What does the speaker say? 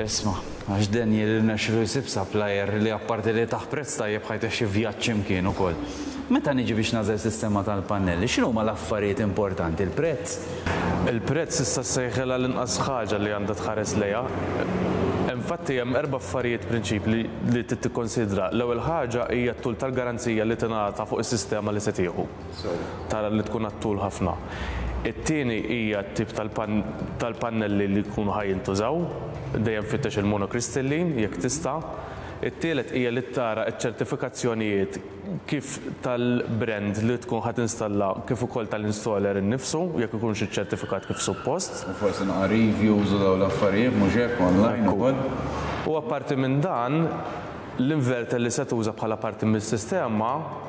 Isma', għax Daniel irnexxilu jsib supplier li apparti li tah prezz tajjeb ħa jtexxi vjaġġ xi mkien ukoll. Meta niġi biex nagħżel sistema tal-pannelli, x'inhuma l-affarijiet importanti, il-prezz? Il-prezz tista' ssejħilha l-inqas ħaġa li għandha tħares lejha. Infatti hemm erba' affarijiet prinċipli li trid tikkunsidra. L-ewwel ħaġa hija t-tul tal-garanzija li tingħata fuq is-sistema li se tieħu. tara li tkun għat-tul ħafna. It-tieni hija t-tip tal-pannelli li jkunu ħa jintużaw, dejjem fittex il-monokristallin jekk tista'. It-tielet hija li tara ċ-ċertifikazzjonijiet kif tal-brand li tkun ħa tinstalla kif ukoll tal-installer innifsu, jekk ikunx iċċertifikat kif suppost. U forsi naqra reviews u dawn l-affarijiet, mhux hekk, online ukoll? Ekku. U apparti minn dan, l-inverter li se tuża bħala parti mis-sistema,